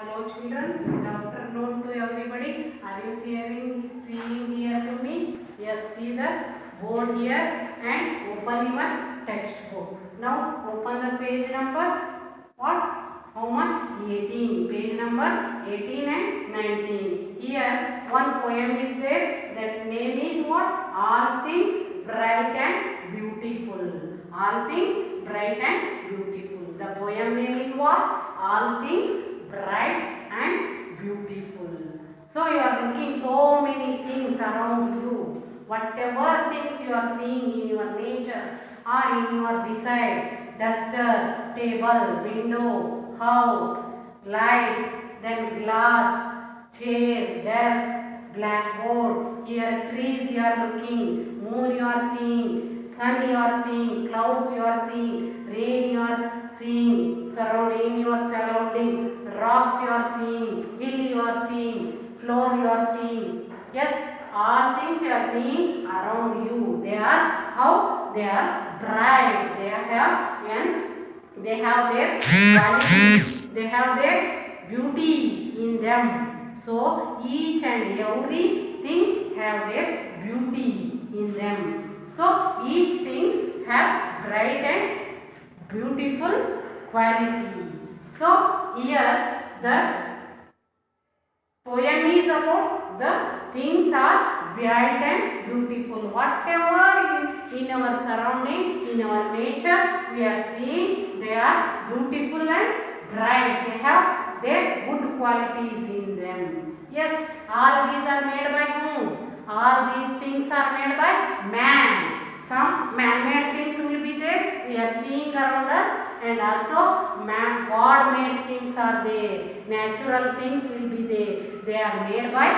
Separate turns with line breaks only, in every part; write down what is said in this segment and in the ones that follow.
Hello children, good afternoon to everybody. Are you seeing, seeing here to me? Yes, see the board here and open your textbook. Now open the page number what? How much? 18. Page number 18 and 19. Here one poem is there. That name is what? All things bright and beautiful. All things bright and beautiful. The poem name is what? All things bright and beautiful. So you are looking so many things around you. Whatever things you are seeing in your nature or in your beside, duster, table, window, house, light, then glass, chair, desk, blackboard, here trees you are looking, moon you are seeing, sun you are seeing, clouds you are seeing, rain you are seeing, surrounding you are surrounding, rocks you are seeing, hill you are seeing, floor you are seeing. Yes, all things you are seeing around you. They are how? They are bright. They have and they have their quality. They have their beauty in them. So each and everything have their beauty in them. So each things have bright and beautiful quality. So here the poem is about the things are bright and beautiful. Whatever in, in our surrounding, in our nature, we are seeing they are beautiful and bright. They have their good qualities in them. Yes, all these are made by whom? All these things are made by man. Some man-made things will be there. We are seeing around us and also man god-made things are there. Natural things will be there. They are made by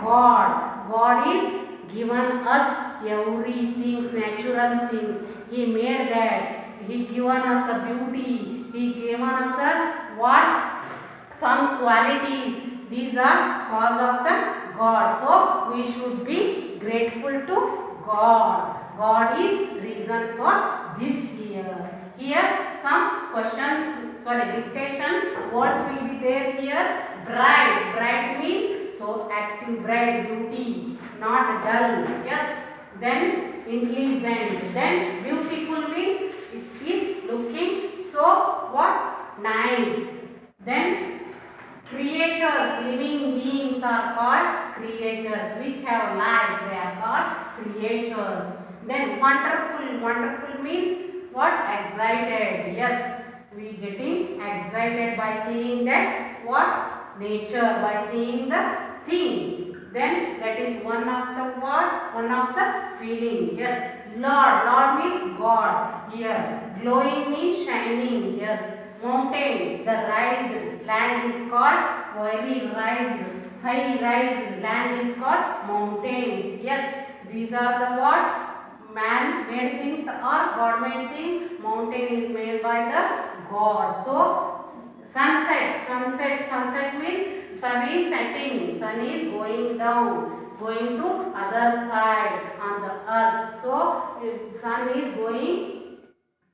God. God is given us everything, natural things. He made that. He given us a beauty. He given us a what? Some qualities. These are cause of the God. So we should be grateful to God. God is reason for this here. Here some questions, sorry, dictation words will be there here. Bright. Bright means so active, bright, beauty, not dull. Yes. Then intelligent. Then beautiful means it is looking so what? Nice. Then creatures, living beings are called creatures which have life. They are called creatures. Then wonderful. Wonderful means what? Excited. Yes. We getting excited by seeing that what? Nature. By seeing the thing. Then that is one of the what? One of the feeling. Yes. Lord. Lord means God. Here. Glowing means shining. Yes. Mountain. The rise. Land is called very rise. High rise. Land is called mountains. Yes. These are the what? Man made things or God made things. Mountain is made by the God. So sunset, sunset, sunset means sun is setting, sun is going down, going to other side on the earth. So sun is going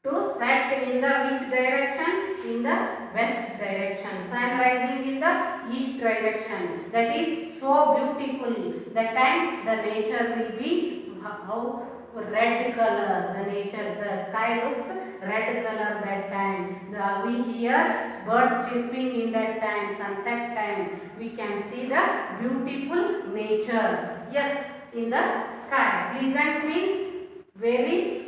to set in the which direction? In the west direction. Sun rising in the east direction. That is so beautiful. That time the nature will be how red color the nature the sky looks red color that time. The, we hear birds chirping in that time sunset time. We can see the beautiful nature. Yes in the sky. Pleasant means very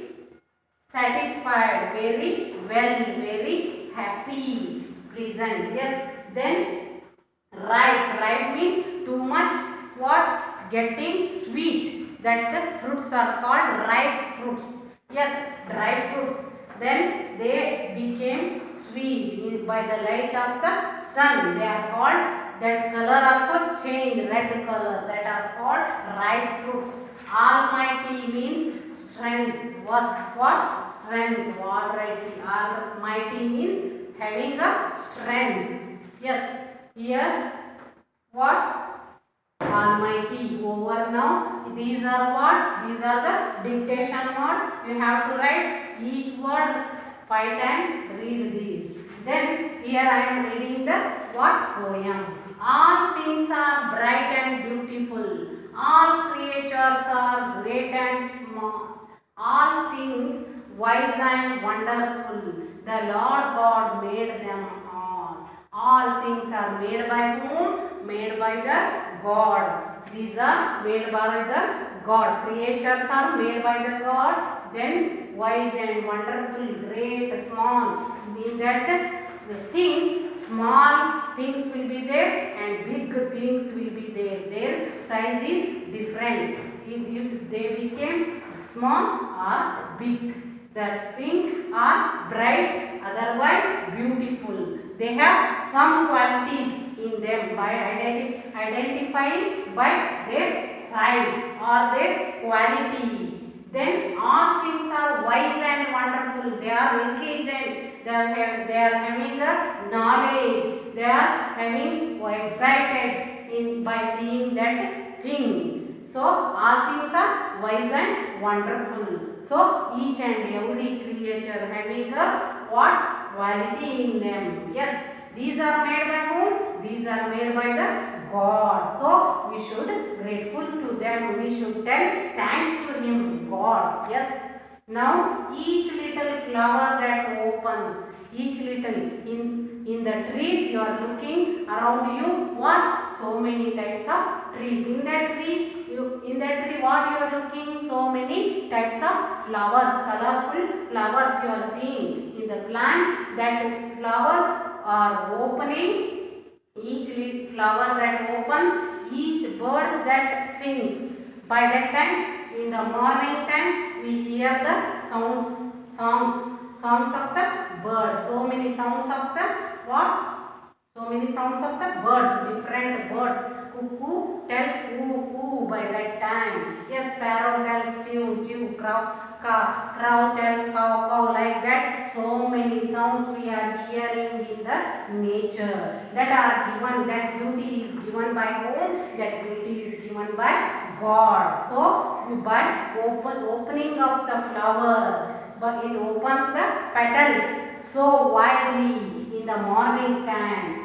satisfied very well very happy pleasant. Yes then ripe ripe means too much what getting sweet that the fruits are called ripe fruits. Yes, ripe fruits. Then they became sweet by the light of the sun. They are called, that color also change, red color. That are called ripe fruits. Almighty means strength. Was what? Strength. Almighty. Almighty means having a strength. Yes. Here, what? Almighty over now. These are what? These are the dictation words. You have to write each word five times. Read these. Then here I am reading the what poem. All things are bright and beautiful. All creatures are great and small. All things wise and wonderful. The Lord God made them all. All things are made by whom? Made by the God. These are made by the God. Creatures are made by the God. Then wise and wonderful, great, small. In that the things, small things will be there and big things will be there. Their size is different. If, if they became small or big. The things are bright, otherwise beautiful. They have some qualities in them by identi- identifying by their size or their quality. Then all things are wise and wonderful. They are intelligent. They are, they are having the knowledge. They are having excited in by seeing that thing. So all things are wise and wonderful. So each and every creature having a what quality in them. Yes, these are made by whom? These are made by the God. So we should grateful to them. We should tell thanks to Him, God. Yes. Now each little flower that opens, each little in in the trees you are looking around you. What? So many types of trees. In that tree, you in that tree, what you are looking? So many types of flowers, colorful flowers you are seeing in the plant. That flowers are opening each flower that opens, each bird that sings. By that time, in the morning time, we hear the sounds, songs, sounds of the birds. So many sounds of the what? So many sounds of the birds, different birds. Cuckoo tells coo coo by that time. Yes, sparrow tells chew chew. Crow cow, crow tells cow cow like that. So many sounds we are hearing in the nature that are given. That beauty is given by whom? That beauty is given by God. So by open opening of the flower, but it opens the petals so widely in the morning time.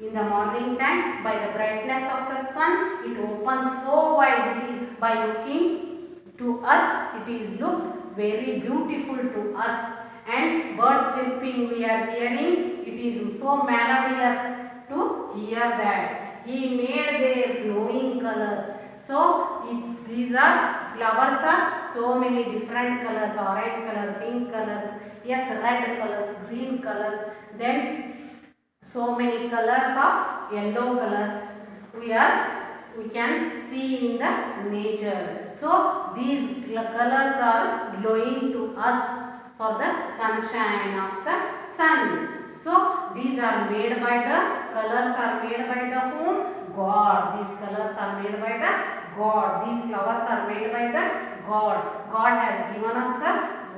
In the morning time, by the brightness of the sun, it opens so widely by looking to us, it is looks very beautiful to us. And birds chirping we are hearing, it is so melodious to hear that. He made their glowing colors. So these are flowers are so many different colors, orange color, pink colors, yes, red colors, green colors. Then so many colors of yellow colors we are we can see in the nature. So these colors are glowing to us for the sunshine of the sun. So these are made by the colors are made by the whom? God. These colors are made by the god. These flowers are made by the god. God has given us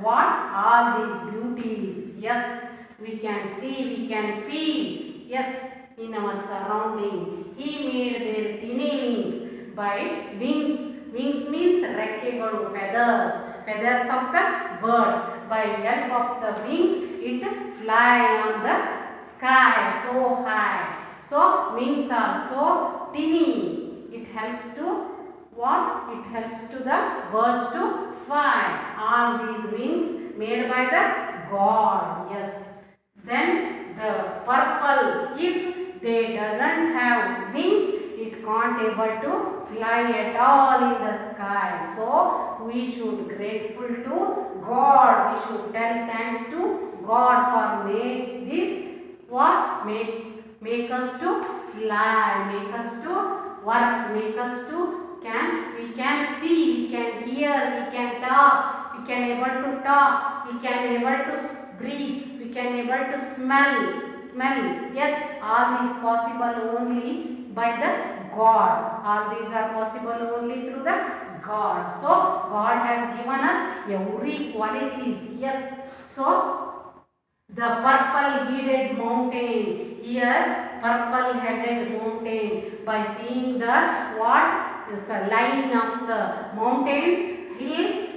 what? All these beauties. Yes we can see, we can feel, yes, in our surrounding. He made their tiny wings by wings. Wings means rekkegalu, feathers, feathers of the birds. By help of the wings, it fly on the sky so high. So wings are so tiny. It helps to what? It helps to the birds to fly. All these wings made by the God. Yes. Then the purple, if they doesn't have wings, it can't able to fly at all in the sky. So we should grateful to God. We should tell thanks to God for make this what make make us to fly, make us to work, make us to can we can see, we can hear, we can talk, we can able to talk, we can able to breathe, can able to smell, smell. Yes, all these possible only by the God. All these are possible only through the God. So God has given us every qualities. Yes. So the purple headed mountain here purple headed mountain by seeing the what is a line of the mountains hills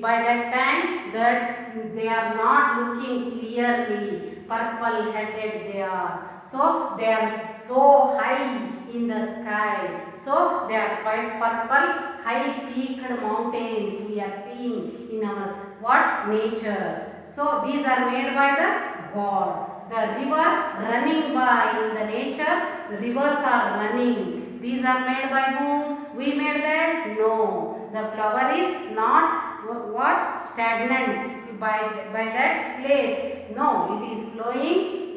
by that time that they are not looking clearly purple headed they are. So they are so high in the sky. So they are quite purple high peaked mountains we are seeing in our what? Nature. So these are made by the god. The river running by in the nature rivers are running. These are made by whom? We made that? No. The flower is not what stagnant by by that place. No it is flowing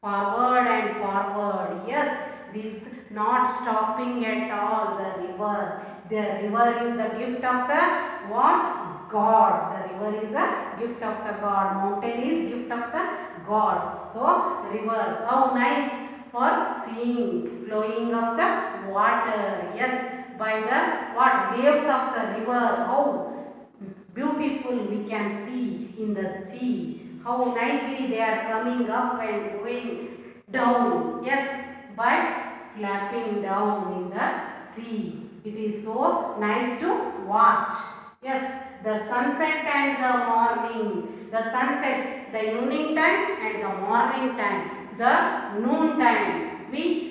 forward and forward. Yes this not stopping at all. The river the river is the gift of the what? God. The river is a gift of the god. Mountain is gift of the god. So river how nice for seeing flowing of the water. Yes by the what? Waves of the river. How beautiful we can see in the sea. How nicely they are coming up and going down. Yes by flapping down in the sea. It is so nice to watch. Yes the sunset and the morning. The sunset the evening time and the morning time. The noon time. We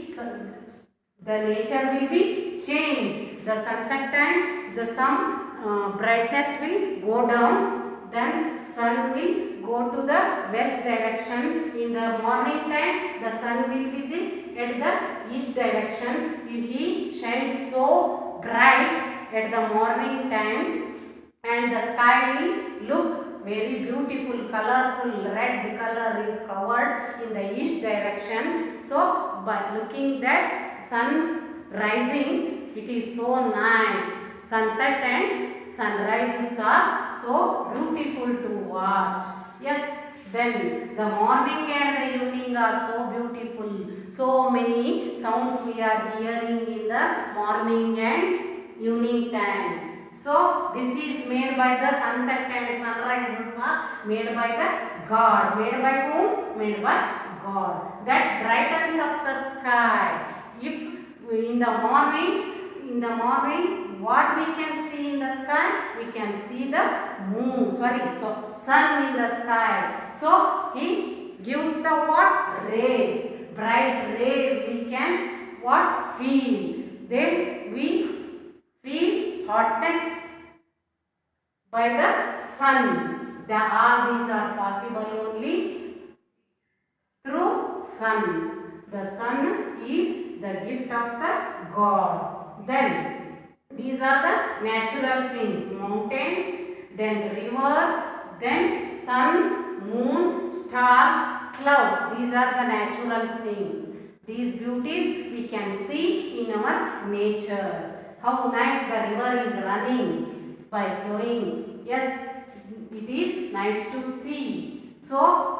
the nature will be changed. The sunset time the sun uh, brightness will go down then sun will go to the west direction. In the morning time the sun will be the, at the east direction. He shines so bright at the morning time and the sky will look very beautiful colorful. Red color is covered in the east direction. So by looking that sun's rising it is so nice. Sunset and sunrises are so beautiful to watch. Yes then the morning and the evening are so beautiful. So many sounds we are hearing in the morning and evening time. So this is made by the sunset and sunrises are made by the god. Made by whom? Made by god. That brightens up the sky. If in the morning in the morning what we can see in the sky? We can see the moon. Sorry so sun in the sky. So he gives the what? Rays. Bright rays we can what? Feel. Then we feel hotness by the sun. The all these are possible only through sun. The sun is the gift of the god. Then these are the natural things. Mountains then river then sun moon stars clouds. These are the natural things. These beauties we can see in our nature. How nice the river is running by flowing. Yes it is nice to see. So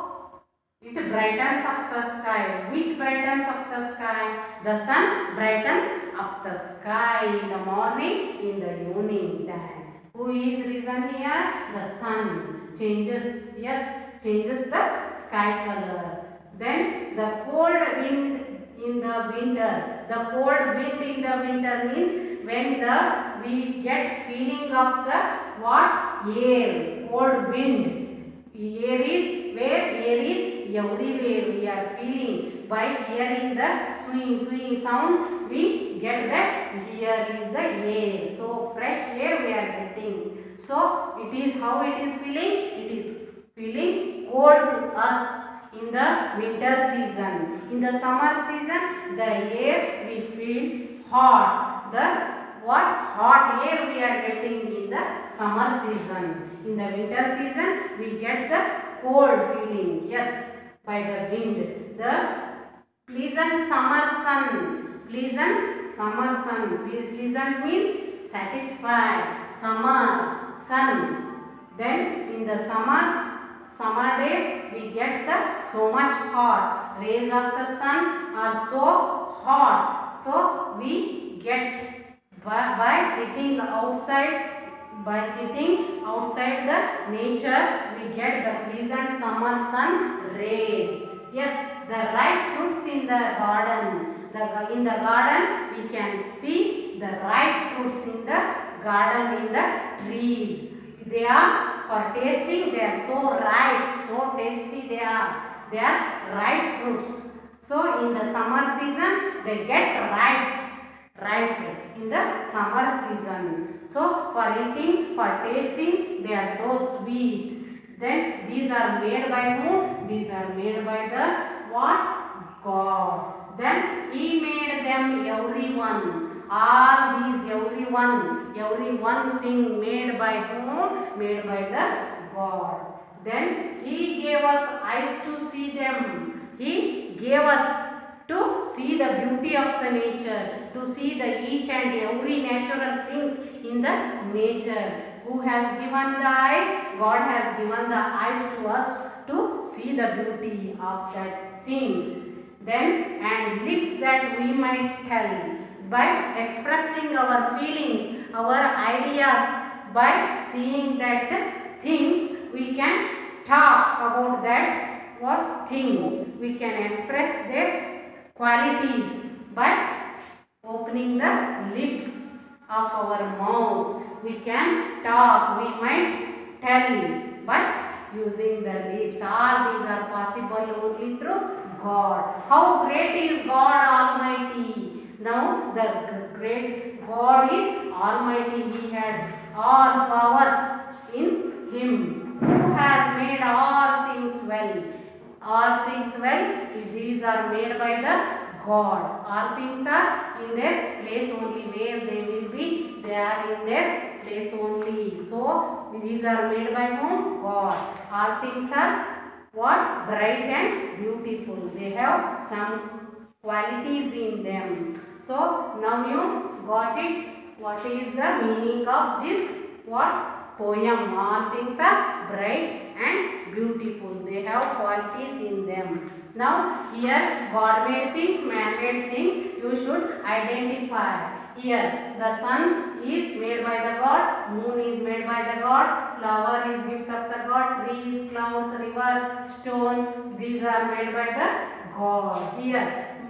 it brightens up the sky. Which brightens up the sky? The sun brightens up the sky in the morning, in the evening time. Who is reason here? The sun changes, yes, changes the sky color. Then the cold wind in the winter. The cold wind in the winter means when the we get feeling of the what? Air, cold wind. Air is where air is everywhere we are feeling by hearing the swing swing sound we get that here is the air. So fresh air we are getting. So it is how it is feeling? It is feeling cold to us in the winter season. In the summer season the air we feel hot. The what? Hot air we are getting in the summer season. In the winter season we get the cold feeling. Yes by the wind. The pleasant summer sun. Pleasant summer sun. Pleasant means satisfied. Summer sun. Then in the summers, summer days we get the so much hot. Rays of the sun are so hot. So we get by, by sitting outside by sitting outside the nature we get the pleasant summer sun rays. Yes the ripe fruits in the garden. The in the garden we can see the ripe fruits in the garden in the trees. They are for tasting they are so ripe so tasty they are. They are ripe fruits. So in the summer season they get ripe ripe in the summer season. So for eating for tasting they are so sweet. Then these are made by whom these are made by the what? God. Then he made them everyone. All these everyone every one thing made by whom made by the god. Then he gave us eyes to see them. He gave us to see the beauty of the nature to see the each and every natural things in the nature. Who has given the eyes? God has given the eyes to us to see the beauty of that things. Then and lips that we might tell. By expressing our feelings our ideas by seeing that things we can talk about that what thing. We can express their qualities by opening the lips of our mouth. We can talk we might tell by using the lips. All these are possible only through god. How great is god almighty? Now the great god is almighty. He had all powers in him who has made all things well all things well these are made by the god. All things are in their place only. Where they will be they are in their place only. So these are made by whom? God. All things are what? Bright and beautiful. They have some qualities in them. So now you got it. What is the meaning of this? What poem all things are bright and beautiful. They have qualities in them. Now here god made things man made things you should identify. Here the sun is made by the god moon is made by the god flower is gift of the god trees clouds river stone these are made by the god. Here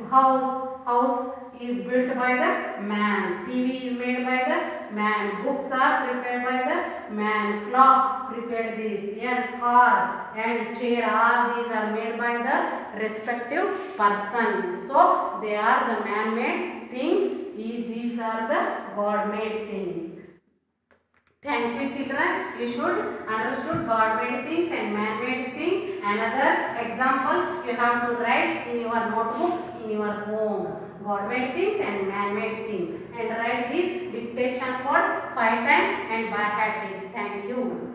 house house is built by the man. Tv is made by the man. Books are prepared by the man. Clock prepared this. And car and chair all these are made by the respective person. So they are the man made things these are the god made things. Thank you children. You should understood God made things and man made things. Another examples you have to write in your notebook in your home. God made things and man made things. And write these dictation words five times and by heart. Thank you.